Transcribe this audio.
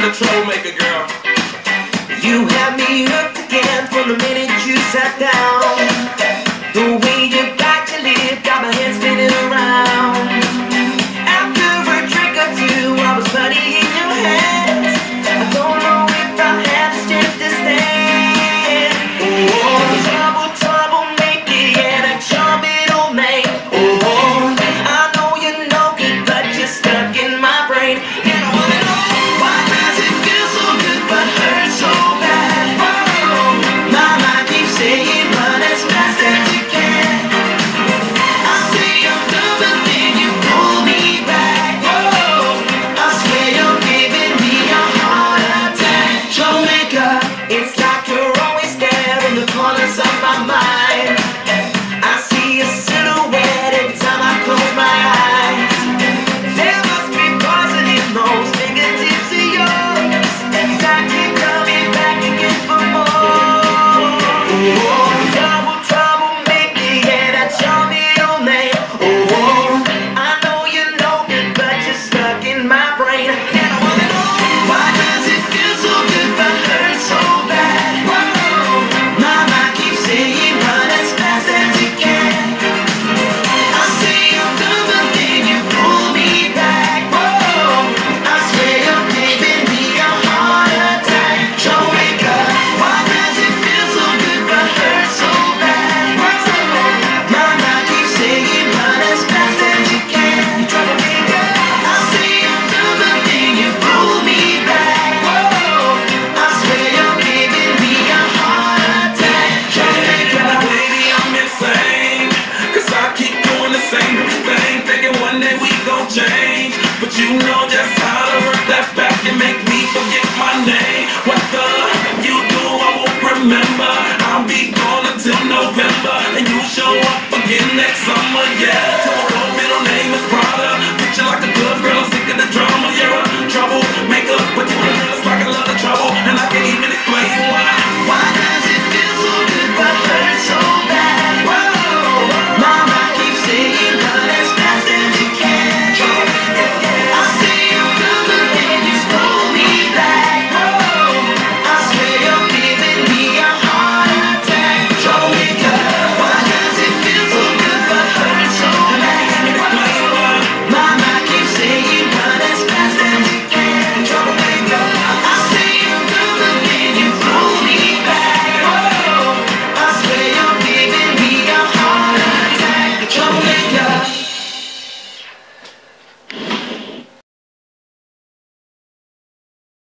for the troublemaker girl. You had me hooked again from the minute you sat down. The It's make me forget my name. What the you do, I won't remember. I'll be gone until November, and you show up again next summer, yeah. My middle name is Prada. Picture like a